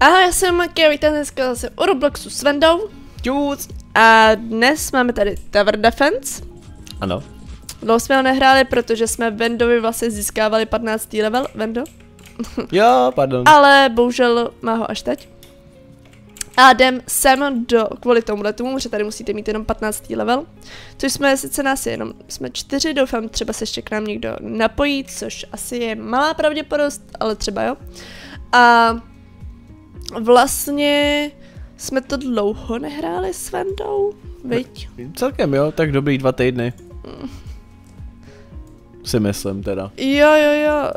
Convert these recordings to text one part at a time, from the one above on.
Ahoj, já jsem Maki a vítám dneska zase u Robloxu s Vendou. Čus. A dnes máme tady Tower Defense. Ano. Dlouho jsme ho nehráli, protože jsme Vendovi vlastně získávali 15. level, Vendo. Jo, pardon. Ale bohužel má ho až teď. A jdem sem do, kvůli tomu tomu, že tady musíte mít jenom 15. level. Což jsme sice nás je jenom, jsme čtyři, doufám třeba se ještě k nám někdo napojí, což asi je malá pravděpodobnost, ale třeba jo. A vlastně jsme to dlouho nehráli s Vendou, viď? Celkem jo, tak dobrý dva týdny. Si myslím teda. Jo, jo, jo.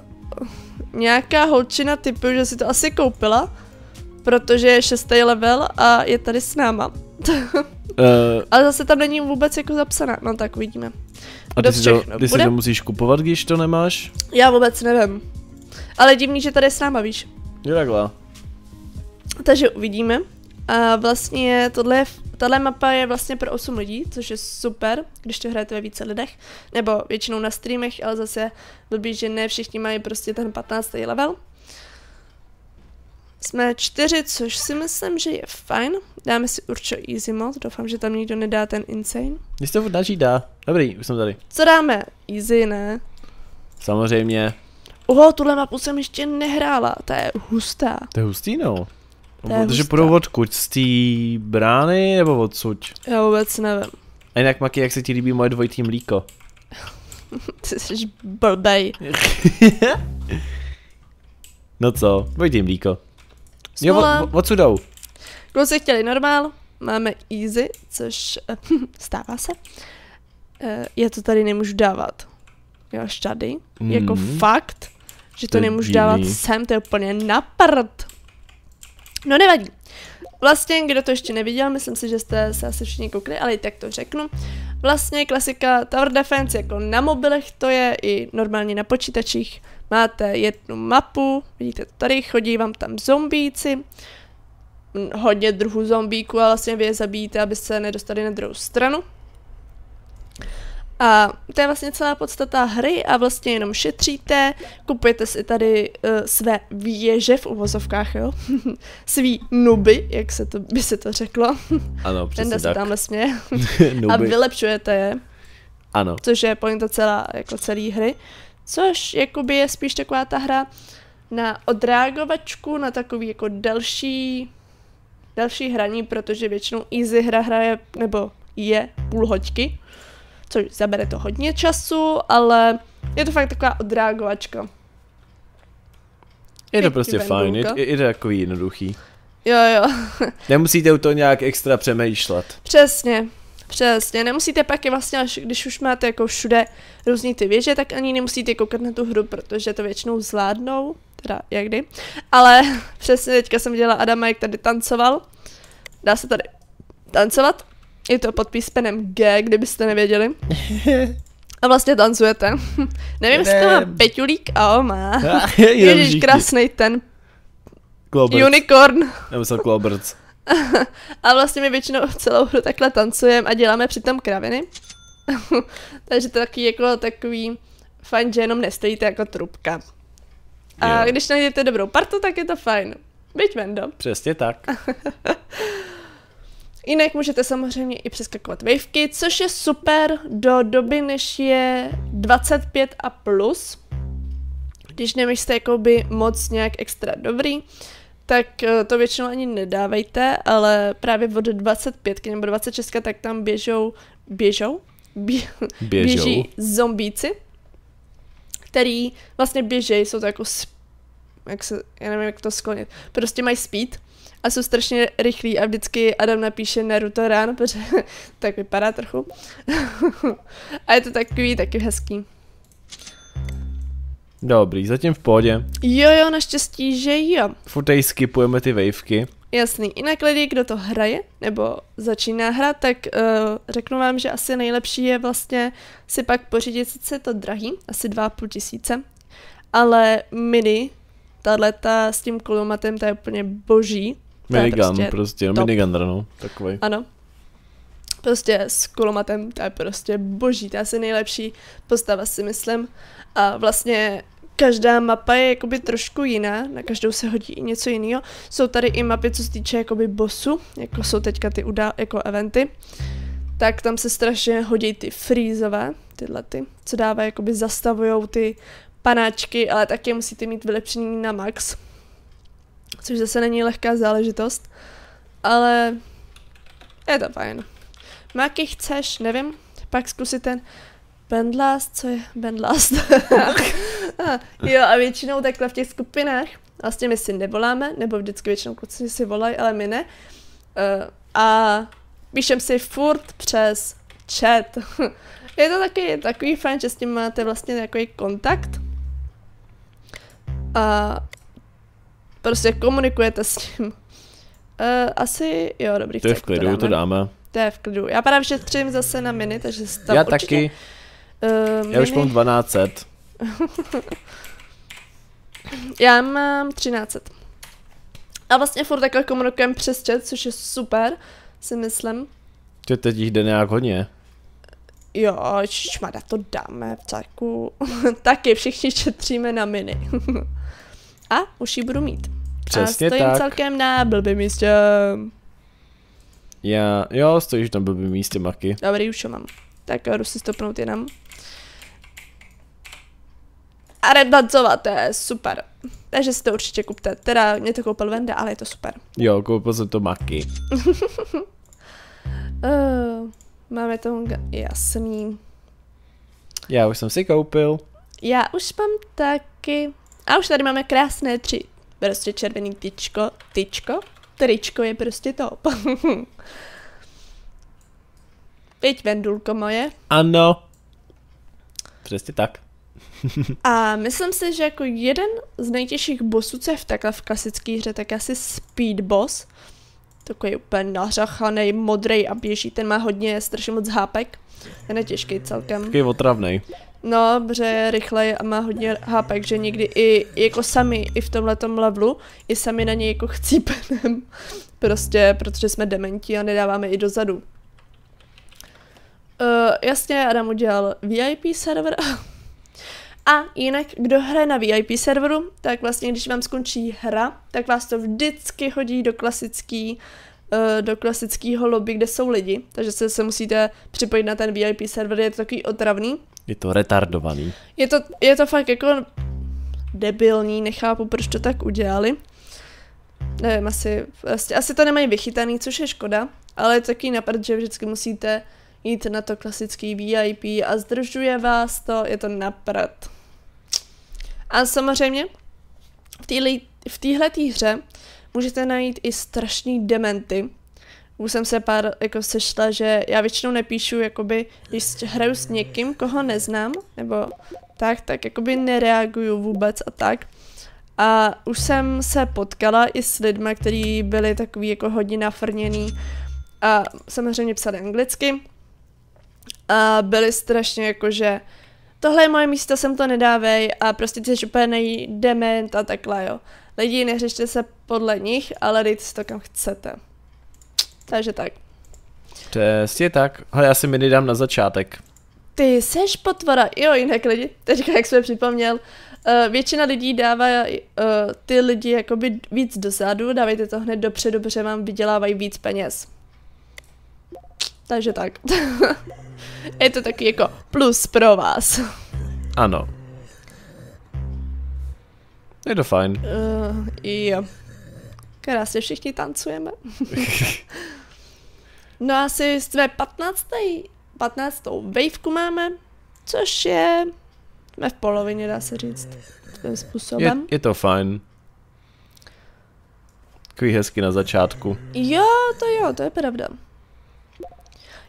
Nějaká holčina typu, že si to asi koupila, protože je šestý level a je tady s náma. Uh, Ale zase tam není vůbec jako zapsaná, no tak uvidíme. a ty si, to, ty si to musíš kupovat, když to nemáš? Já vůbec nevím. Ale divný, že tady je s náma, víš. Jo, takhle. Takže uvidíme. A vlastně tohle, je, tahle mapa je vlastně pro 8 lidí, což je super, když to hrajete ve více lidech. Nebo většinou na streamech, ale zase blbý, že ne všichni mají prostě ten 15. level. Jsme čtyři, což si myslím, že je fajn. Dáme si určitě easy mod, doufám, že tam nikdo nedá ten insane. Když to načí dá. Dobrý, už jsem tady. Co dáme? Easy, ne? Samozřejmě. Oho, tuhle mapu jsem ještě nehrála, ta je hustá. To je hustý, no. Hustá. půjdou odkud? Z té brány nebo odsud? Já vůbec nevím. A jinak, Maki, jak se ti líbí moje dvojitý mlíko? Ty jsi blbej. No co, dvojitý mlíko. Jo, od, odsud jdou. Kluci chtěli normál, máme easy, což eh, stává se. Eh, Já to tady nemůžu dávat. Jo, až tady. Mm. Jako Mhm. fakt, že to, To nemůžu dávat sem, to je úplně na prd. No nevadí. Vlastně, kdo to ještě neviděl, myslím si, že jste se asi všichni koukli, ale i tak to řeknu. Vlastně klasika Tower Defense jako na mobilech to je i normálně na počítačích. Máte jednu mapu, vidíte to tady, chodí vám tam zombíci, hodně druhů zombíků a vlastně vy je zabijíte, aby se nedostali na druhou stranu. A to je vlastně celá podstata hry a vlastně jenom šetříte, kupujete si tady uh, své věže v uvozovkách, jo? Svý nuby, jak se to, by se to řeklo. Ano, Ten přesně se tak. tamhle směje. A vylepšujete je, Ano. což je pointa celá, jako celý hry. Což jakoby je spíš taková ta hra na odreagovačku, na takový jako další, další hraní, protože většinou easy hra hraje, nebo je půl hoďky, což zabere to hodně času, ale je to fakt taková odreagovačka. Je to Pěkný prostě fajn, je, je, to takový jednoduchý. Jo, jo, Nemusíte u toho nějak extra přemýšlet. přesně. Přesně, nemusíte pak je vlastně, až když už máte jako všude různý ty věže, tak ani nemusíte koukat na tu hru, protože to většinou zvládnou, teda jakdy. Ale přesně teďka jsem viděla Adama, jak tady tancoval. Dá se tady tancovat. Je to pod písmenem G, kdybyste nevěděli. A vlastně tancujete. Nevím, jestli to má. Peťulík a o má. Ježíš, krásný ten Kloberc. unicorn. Já myslel kloberc. A vlastně my většinou celou hru takhle tancujeme a děláme přitom kraviny. Takže to je taky jako takový fajn, že jenom nestojíte jako trubka. A Jo. když najdete dobrou partu, tak je to fajn. Byť Vendo. Přesně tak. Jinak můžete samozřejmě i přeskakovat wavky, což je super do doby, než je 25 a plus. Když nejste jakoby moc nějak extra dobrý, tak eh, to většinou ani nedávejte, ale právě od 25 nebo 26, tak tam běžou, běžou? Bě, Běžou. běží zombíci, který vlastně běží, jsou to jako, jak se, já nevím, jak to sklonit, prostě mají speed a jsou strašně rychlí a vždycky Adam napíše Naruto rán, protože tak vypadá trochu. a je to takový taky hezký. Dobrý, zatím v pohodě. Jo, jo, naštěstí, že jo. Furt tady skipujeme ty wavky. Jasný. Jinak lidi, kdo to hraje, nebo začíná hrát, tak uh, řeknu vám, že asi nejlepší je vlastně si pak pořídit, sice to drahý, asi 2,5 tisíce, ale mini, tahleta s tím kulomatem, ta je úplně boží. Minigun prostě prostě, no, top. minigun, no, takový. Ano. Prostě s kulomatem, to je prostě boží, to je asi nejlepší postava si myslím. A vlastně každá mapa je jakoby trošku jiná, na každou se hodí i něco jiného. Jsou tady i mapy, co se týče jakoby bossu, jako jsou teďka ty udá, jako eventy. Tak tam se strašně hodí ty freezové, tyhle ty, co dávají, jakoby zastavujou ty panáčky, ale taky musíte mít vylepšený na max. Což zase není lehká záležitost. Ale je to fajn. Máky chceš, nevím, pak zkusit ten Bandlast, co je Bandlast? jo, a většinou takhle v těch skupinách, vlastně my si nevoláme, nebo vždycky většinou kluci si volají, ale my ne. Uh, a píšem si furt přes chat. je to taky takový fajn, že s tím máte vlastně takový kontakt. A prostě komunikujete s ním. Uh, asi, jo, dobrý. To je v klidu, to, to dáme. To je v klidu. Já právě šetřím zase na mini, takže tam Já určitě, taky. Uh, Já už mám 1200. Já mám 1300. A vlastně furt takhle komunikujeme přes chat, což je super, si myslím. To teď jich jde nějak hodně. Jo, šmada, to dáme v caku. Taky všichni šetříme na mini. A už ji budu mít. Přesně A stojím tak. celkem na blbým místě. Já, jo, stojíš na blbým místě, Maky. Dobrý, už ho mám. Tak jdu si stopnout jenom. A redlancovat, to je super. Takže si to určitě kupte. Teda mě to koupil Venda, ale je to super. Jo, koupil jsem to Maky. Uh, máme tomu jasný. Já už jsem si koupil. Já už mám taky. A už tady máme krásné tři. Prostě červený tyčko. Tyčko? Tričko je prostě top. Pěť vendulko moje. Ano. Přesně tak. A myslím si, že jako jeden z nejtěžších bossů, co je v takhle v klasické hře, tak asi Speed Boss. Takový úplně nařachaný, modrý a běží, ten má hodně, strašně moc hápek. Je netěžký celkem. Takový otravnej. No, protože je rychlej a má hodně hápek, že někdy i jako sami, i v tomhletom levelu, i sami na něj jako chcípenem. Prostě, protože jsme dementi a nedáváme i dozadu. Uh, jasně, Adam udělal VIP server. A jinak, kdo hraje na VIP serveru, tak vlastně, když vám skončí hra, tak vás to vždycky hodí do klasický, uh, do klasického lobby, kde jsou lidi. Takže se, se musíte připojit na ten VIP server, je to takový otravný. Je to retardovaný. Je to, je to fakt jako debilní, nechápu, proč to tak udělali. Nevím, asi, vlastně, asi to nemají vychytaný, což je škoda, ale je to takový napad, že vždycky musíte jít na to klasický VIP a zdržuje vás to, je to napad. A samozřejmě v téhle v hře můžete najít i strašný dementy. Už jsem se pár jako sešla, že já většinou nepíšu, jakoby, když hraju s někým, koho neznám, nebo tak, tak jakoby nereaguju vůbec a tak. A už jsem se potkala i s lidmi, kteří byli takový jako hodně nafrněný a samozřejmě psali anglicky. A byli strašně jako, že tohle je moje místo, sem to nedávej a prostě ty jsi úplně dement a takhle, jo. Lidi, neřešte se podle nich, ale dejte si to kam chcete. Takže tak. Přesně tak. Hele, já si mini dám na začátek. Ty seš potvora, jo, jinak lidi, teďka jak jsme připomněl, uh, většina lidí dává uh, ty lidi jakoby víc dozadu, dávejte to hned dopředu, protože vám vydělávají víc peněz. Takže tak. Je to taky jako plus pro vás. Ano. Je to fajn. Uh, jo. Krásně všichni tancujeme. no asi jsme 15. 15. waveku máme, což je... Jsme v polovině, dá se říct. Tím Je, způsobem. je to fajn. Takový hezky na začátku. Jo, to jo, to je pravda.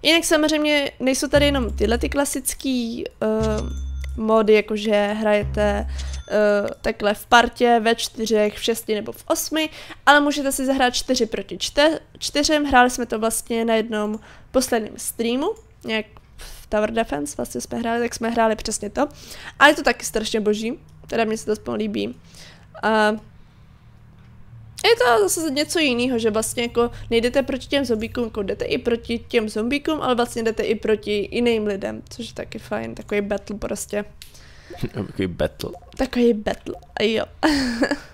Jinak samozřejmě nejsou tady jenom tyhle ty klasický uh, mody, jakože hrajete uh, takhle v partě ve čtyřech, v šesti nebo v osmi, ale můžete si zahrát čtyři proti čte- čtyřem. Hráli jsme to vlastně na jednom posledním streamu, nějak v Tower Defense vlastně jsme hráli, tak jsme hráli přesně to. A je to taky strašně boží, teda mně se to aspoň líbí. A je to zase něco jiného, že vlastně jako nejdete proti těm zombíkům, jako jdete i proti těm zombíkům, ale vlastně jdete i proti jiným lidem, což je taky fajn, takový battle prostě. Takový battle. Takový battle, jo.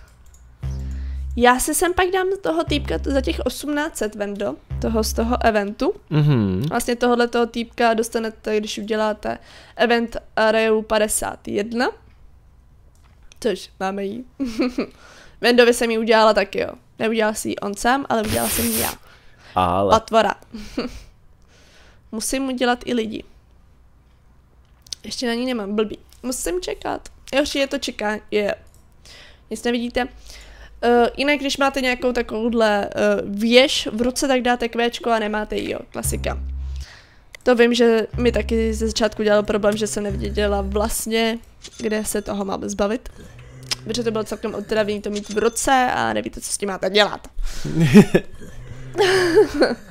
Já si sem pak dám toho týpka za těch 1800 vendo, toho z toho eventu. Mhm. Vlastně tohohle toho týpka dostanete, když uděláte event Areu 51. Což máme jí. Vendovi jsem ji udělala taky, jo. Neudělal si ji on sám, ale udělala jsem ji já. Ale. Patvora. Musím udělat i lidi. Ještě na ní nemám, blbý. Musím čekat. Jož je to čeká, je. Nic nevidíte. Uh, jinak, když máte nějakou takovouhle uh, věž v ruce, tak dáte kvéčko a nemáte ji, jo. Klasika. To vím, že mi taky ze začátku dělal problém, že jsem nevěděla vlastně, kde se toho mám zbavit. Protože to bylo celkem otravný to mít v ruce a nevíte, co s tím máte dělat.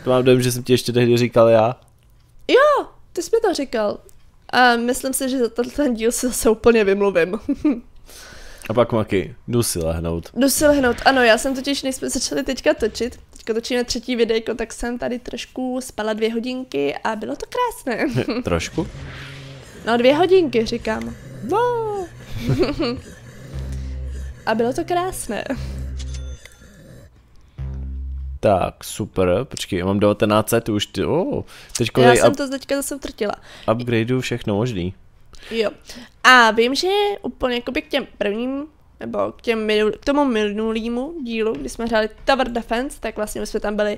To mám dojem, že jsem ti ještě tehdy říkal já. Jo, ty jsi mi to říkal. A myslím si, že za ten díl se zase úplně vymluvím. A pak Maky, jdu si lehnout. Jdu si lehnout. Ano, já jsem totiž, než jsme začali teďka točit, teďka točíme třetí videjko, tak jsem tady trošku spala dvě hodinky a bylo to krásné. Trošku? No dvě hodinky, říkám. No. A bylo to krásné. Tak, super, počkej, já mám 1900, už ty, oh, teď Já jsem up, to teďka zase utrtila. upgradeu všechno možný. Jo. A vím, že úplně jako k těm prvním, nebo k, těm minul, k tomu minulýmu dílu, kdy jsme hráli Tower Defense, tak vlastně my jsme tam byli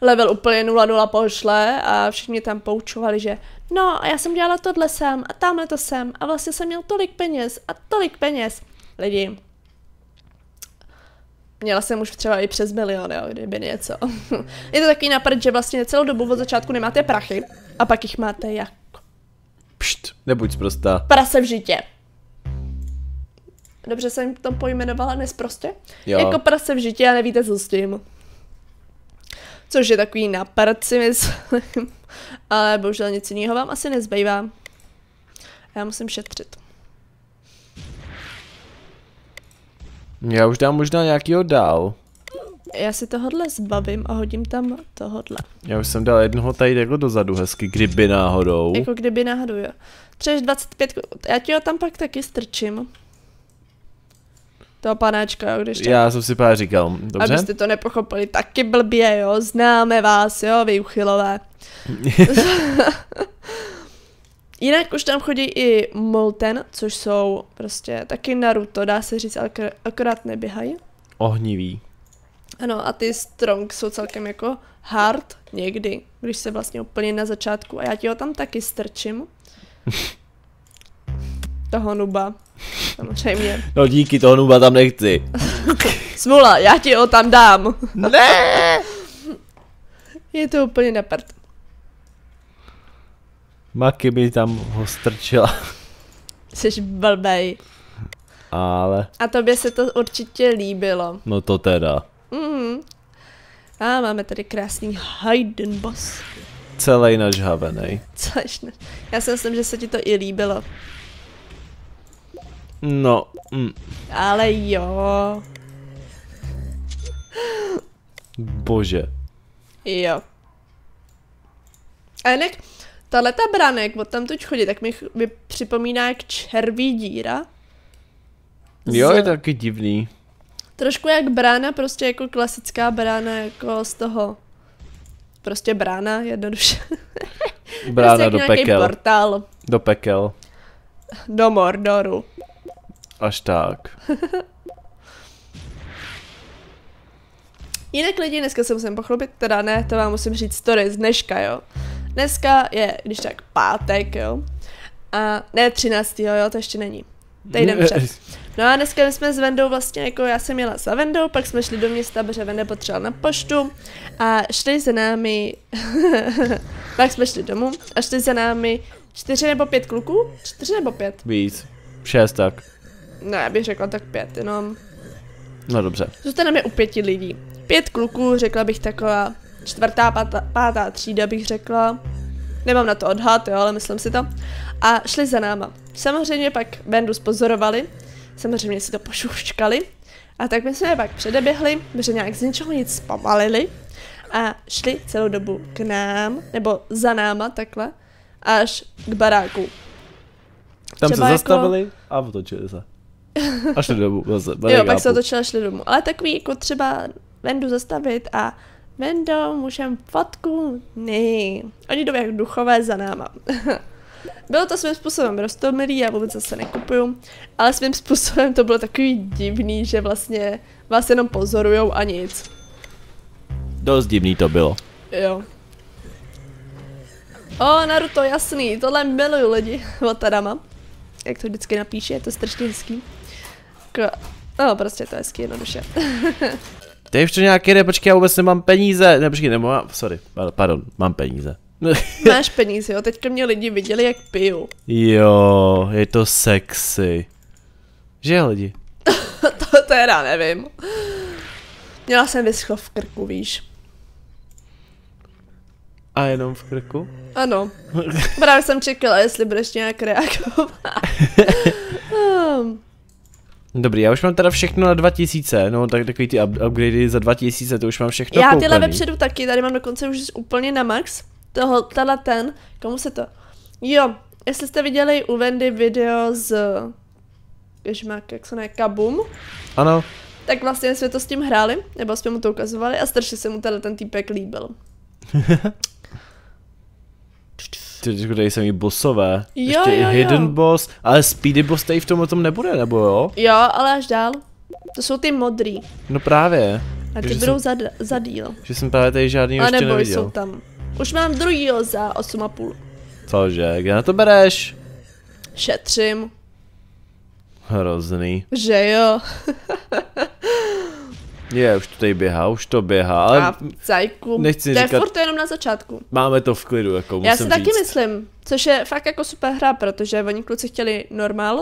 level úplně 0-0 pošle a všichni tam poučovali, že no a já jsem dělala tohle sem a tamhle to sem a vlastně jsem měl tolik peněz a tolik peněz. Lidi, Měla jsem už třeba i přes milion, jo, kdyby něco. Je to takový nápad, že vlastně celou dobu od začátku nemáte prachy a pak jich máte jak Pšt, nebuď prostá. prase v žitě. Dobře jsem to pojmenovala nesprostě? Jo. Jako prase v žitě a nevíte, co s tím. Což je takový napad, si myslím. Ale bohužel nic jiného vám asi nezbývá. Já musím šetřit. Já už dám možná nějakýho dál. Já si tohodle zbavím a hodím tam tohodle. Já už jsem dal jednoho tady jako dozadu hezky, kdyby náhodou. Jako kdyby náhodou, jo. Třeba 25, já ti ho tam pak taky strčím. Toho panáčka, jo, když tak. Já jsem si pár říkal, dobře? Abyste to nepochopili taky blbě, jo, známe vás, jo, vy uchylové. Jinak už tam chodí i Molten, což jsou prostě taky Naruto, dá se říct, ale akor- akorát neběhají. Ohnivý. Ano, a ty Strong jsou celkem jako hard někdy, když se vlastně úplně na začátku. A já ti ho tam taky strčím. Toho nuba. Samozřejmě. No díky, toho nuba tam nechci. Smula, já ti ho tam dám. Ne! Je to úplně na prd. Maky mi tam ho strčila. Jsi blbej. Ale, A tobě se to určitě líbilo. no to teda. Mhm. A máme tady krásný Hayden boss. Celý nažhavený. Ne. Já si myslím, že se ti to i líbilo. No, mm, Ale jo. bože. Jo. A jinak, tahle ta branek, od tam tuď chodí, tak mi, ch- mi připomíná jak červí díra. Jo, Z- je taky divný. Trošku jak brána, prostě jako klasická brána, jako z toho. Prostě brána, jednoduše. Brána prostě do pekel. portál Do pekel. do Mordoru. Až tak. Jinak lidi, dneska se musím pochlubit, teda ne, to vám musím říct story z dneška, jo. Dneska je, když tak pátek, jo. A ne 13. jo, to ještě není. Týden před. No a dneska jsme s Vendou vlastně, jako já jsem jela za Vendou, pak jsme šli do města, protože Venda potřeboval na poštu a šli za námi, pak jsme šli domů a šli za námi čtyři nebo pět kluků? Čtyři nebo pět? Víc. Šest tak. No, já bych řekla tak pět, jenom. No dobře. Zůstaneme u pěti lidí. Pět kluků, řekla bych taková čtvrtá, pátá, pátá třída bych řekla. Nemám na to odhad, jo, ale myslím si to. A šli za náma. Samozřejmě pak Bendu spozorovali, samozřejmě si to pošuškali. A tak my jsme je pak předeběhli, protože nějak z ničeho nic zpomalili a šli celou dobu k nám, nebo za náma takhle, až k baráku. Tam Třeba se jako- zastavili a otočili se. A šli domů zase. Jo, pak se otočila a šli domů. Ale takový jako třeba Vendu zastavit a Vendo, můžem fotku? Ne. Oni jdou jak duchové za náma. bylo to svým způsobem rostomilý, já vůbec zase nekupuju, ale svým způsobem to bylo takový divný, že vlastně vás jenom pozorujou a nic. Dost divný to bylo. Jo. O, Naruto, jasný, tohle miluju lidi od Tadama. Jak to vždycky napíše, je to strašně hezký. K... No, prostě to je hezký, jednoduše. Ty už to nějak jde, počkej, já vůbec nemám peníze. Ne, počkej, nemám, sorry, pardon, mám peníze. Máš peníze, jo, teďka mě lidi viděli, jak piju. jo, je to sexy. Že jo, lidi? to teda nevím. Měla jsem vyschlo v krku, víš. A jenom v krku? Ano. Právě jsem čekala, jestli budeš nějak reagovat. Dobrý, já už mám teda všechno na 2000, no tak takový ty up- upgradey za 2000, to už mám všechno já tyhle koupený. vepředu taky, tady mám dokonce už úplně na max. Toho, tenhle ten, komu se to... Jo, jestli jste viděli u Wendy video z... Ježmak, jak se jmenuje, Kabum, Ano, tak vlastně jsme to s tím hráli, nebo jsme mu to ukazovali a strašně se mu tenhle ten týpek líbil. ty tady jsou i bossové. Jo, Ještě i jo, jo. hidden boss, ale speedy boss tady v tomhle tom nebude, nebo jo? Jo, ale až dál. To jsou ty modrý. No právě, A ty budou jsem- za, za díl. že jsem právě tady žádný A ještě nebo neviděl. jsou tam. Už mám druhýho za 8,5. Cože, kde na to bereš? Šetřím. Hrozný. Že jo. Je, už to tady běhá, už to běhá, ale A cajku. nechci to je říkat- furt jenom na začátku. máme to v klidu, jako musím Já si taky říct. myslím, což je fakt jako super hra, protože oni kluci chtěli normal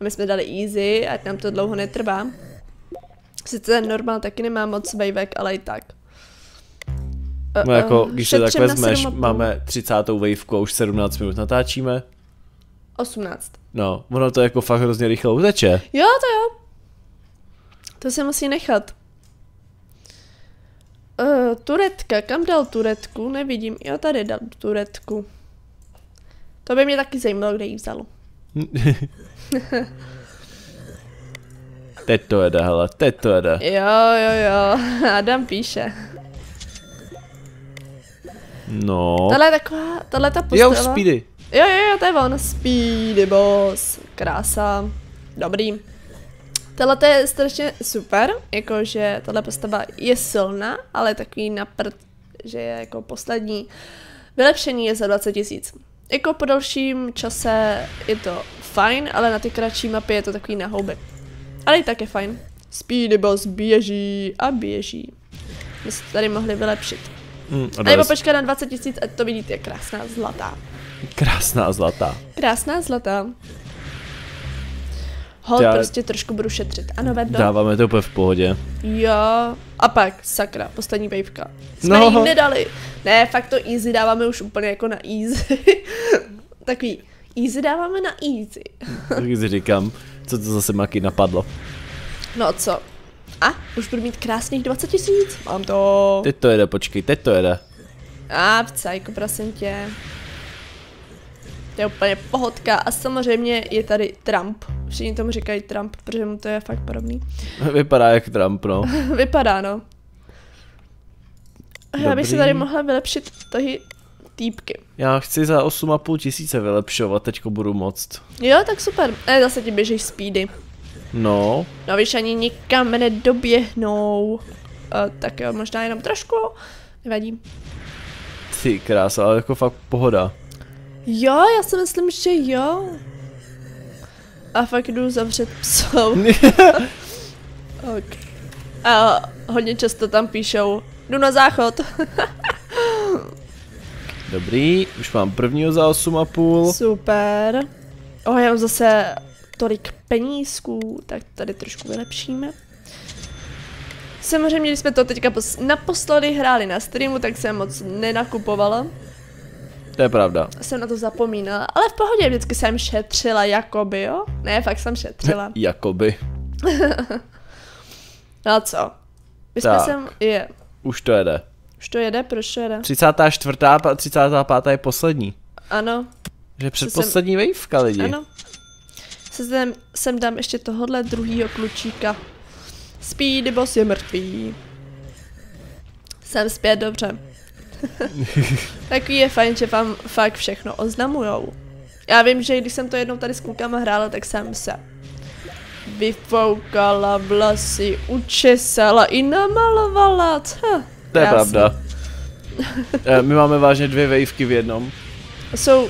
a my jsme dali easy, ať nám to dlouho netrvá. Sice ten normal taky nemá moc vejvek, ale i tak. No jako, když se tak vezmeš, 7,5. máme 30. wavku a už 17 minut natáčíme. 18. No, ono to jako fakt hrozně rychle uteče. Jo, to jo. To se musí nechat. Turetka, kam dal turetku? Nevidím. Jo, tady dal turetku. To by mě taky zajímalo, kde ji vzal. Teď to jede, hele, teď to jede. Jo, jo, jo. Adam píše. No. Tohle je taková, tohle ta postava. Jo, už speedy. Jo, jo, jo, to je on. Speedy boss. Krása. Dobrý. Tohle to je strašně super, jakože tahle postava je silná, ale je takový naprt, že je jako poslední. Vylepšení je za 20 tisíc. Jako po dalším čase je to fajn, ale na ty kratší mapy je to takový na houby. Ale i tak je fajn. Speedy boss běží a běží. My jsme tady mohli vylepšit. Mm, a nebo počkat na 20 tisíc, ať to vidíte, je krásná zlatá. Krásná zlatá. Krásná zlatá. Hold, Já- prostě trošku budu šetřit. Ano, Vedno? Dáváme to úplně v pohodě. Jo. A pak, sakra, poslední waveka. Jsme No. jí nedali. Ne, fakt to easy dáváme už úplně jako na easy. Takový, easy dáváme na easy. Tak si říkám, co to zase Maki napadlo. No co? A, už budu mít krásných 20 tisíc. Mám to. Teď to jede, počkej, teď to jede. A cajku, prosím tě. To je úplně pohodka a samozřejmě je tady Trump. Všichni tomu říkají Trump, protože mu to je fakt podobný. Vypadá jak Trump, no. Vypadá, no. A Já bych si Dobrý. tady mohla vylepšit tahy týpky. Já chci za 8,5 tisíce vylepšovat, teďko budu moct. Jo, tak super. Ne, zase ti běžíš speedy. No, No víš, ani nikam nedoběhnou. Uh, tak jo, možná jenom trošku. Nevadí. ty krása, ale jako fakt pohoda. Jo, já si myslím, že jo. A fakt jdu zavřet psou. ok. A hodně často tam píšou, jdu na záchod. Dobrý, už mám prvního za 8,5. Super. O, já mám zase tolik penízků, tak tady trošku vylepšíme. Samozřejmě, když jsme to teďka pos- naposledy hráli na streamu, tak jsem moc nenakupovala. To je pravda. Jsem na to zapomínala, ale v pohodě, vždycky jsem šetřila, jakoby, jo? Ne, fakt jsem šetřila. Jakoby. No a co? My jsme Tak. sem, je, Už to jede. už to jede, proč to jede? 34. pa- 35. je poslední. Ano, Že jsem- předposlední waveka lidi. ano. Se sem, sem dám ještě tohohle druhýho klučíka. Speedy boss je mrtvý. Jsem zpět, dobře. Takový je fajn, že vám fakt všechno oznamujou. Já vím, že když jsem to jednou tady s klukama hrála, tak jsem se vyfoukala vlasy, učesala i namalovala. Co? To je Krásný. pravda. Eh, My máme vážně dvě vejvky v jednom. Jsou...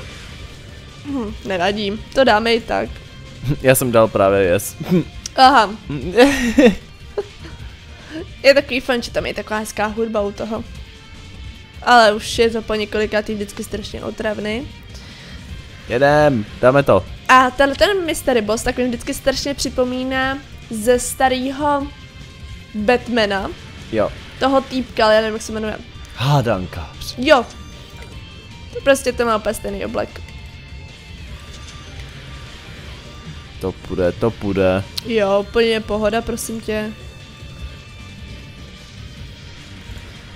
Hm, nevadí, to dáme i tak. Já jsem dal právě yes. Aha. je takový fun, že tam je taková hezká hudba u toho. Ale už je to po několikátý vždycky strašně otravný. Jedem, dáme to. A ten, ten mystery boss tak mi vždycky strašně připomíná ze starého Batmana, Jo. toho týpka, ale já nevím, jak se jmenuje. Hádankář. Jo. To prostě to má úplně stejný oblek. To půjde, to půjde. Jo, úplně pohoda, prosím tě.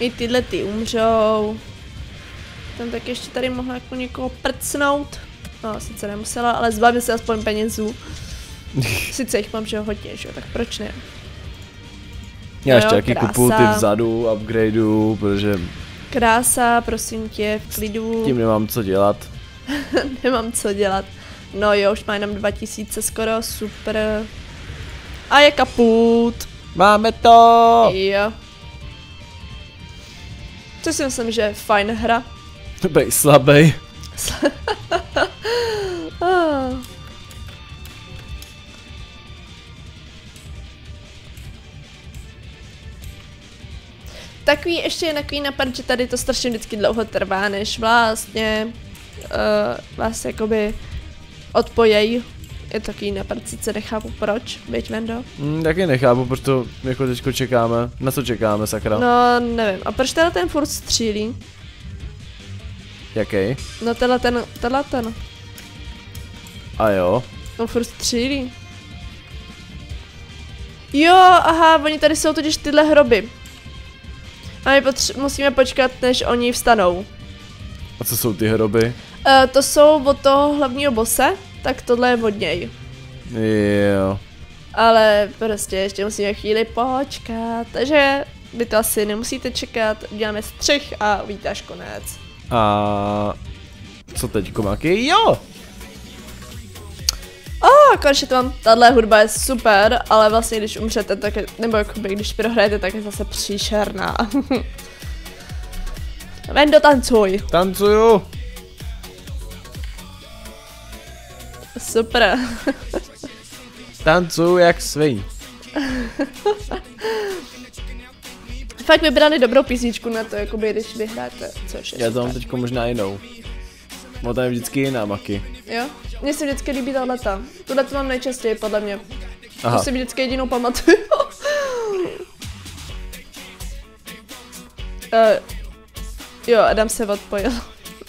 I tyhle ty umřou. Tam tak ještě tady mohla jako někoho prcnout. No, sice nemusela, ale zbavím se aspoň penězů. Sice jich mám, že hodně, že jo, tak proč ne? Já ještě taky kupuju ty vzadu, upgradeu, protože Krása, prosím tě, v klidu. tím nemám co dělat. Nemám co dělat. No jo, už má jenom 2000 skoro, super. A je kaput. Máme to! Jo. To si myslím, že je fajn hra. Bej slabej. Ah. Takový ještě je takový napad, že tady to strašně vždycky dlouho trvá, než vlastně uh, vás jakoby odpojej. Je takový napad, sice nechápu proč, byť Vendo. Hm, taky nechápu, proč to jako teďko čekáme. Na co čekáme, sakra? No, nevím. A proč tenhle ten furt střílí? Jaký? No tenhle ten, tenhle ten. A jo. On furt střílí. Jo, aha, oni tady jsou totiž tyhle hroby. A my musíme počkat, než oni vstanou. A co jsou ty hroby? Uh, to jsou od toho hlavního bose, tak tohle je od něj. Jo. Ale prostě ještě musíme chvíli počkat, takže vy to asi nemusíte čekat, uděláme střih a uvidíte až konec. A co teď, komáky? Jo! A konečně to mám, tahle hudba je super, ale vlastně když umřete, tak je, nebo jakoby když prohrajete, tak je zase příšerná. Vendo, tancuj. Tancuju! Super. Tancuju jak svin. Fakt vybrali dobrou písničku na to, jakoby když vyhráte, což je Já to mám teďko možná jinou. Má tam je vždycky jiná maky. Jo? Mně se vždycky líbí tahleta. Tuhle to mám nejčastěji, podle mě. Aha. To si vždycky jedinou pamatuju. uh, jo, Adam se odpojil.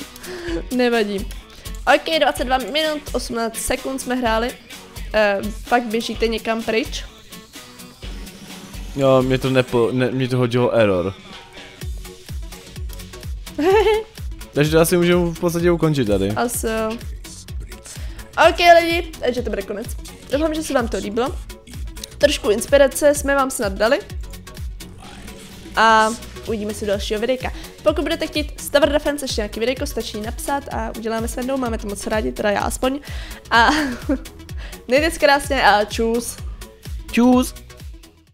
Nevadí. Ok, 22 minut, 18 sekund jsme hráli. Uh, pak běžíte někam pryč. Jo, mě to nepo, ne, mě to hodilo error. Takže to asi můžeme v podstatě ukončit tady. Asi jo. Ok lidi, takže to bude konec. Doufám, že se vám to líbilo. Trošku inspirace jsme vám snad dali. A uvidíme si u dalšího videjka. Pokud budete chtít Tower Defense ještě nějaký videjko, stačí napsat a uděláme s Vendou, máme to moc rádi, teda já aspoň. A se krásně a čus. Čus!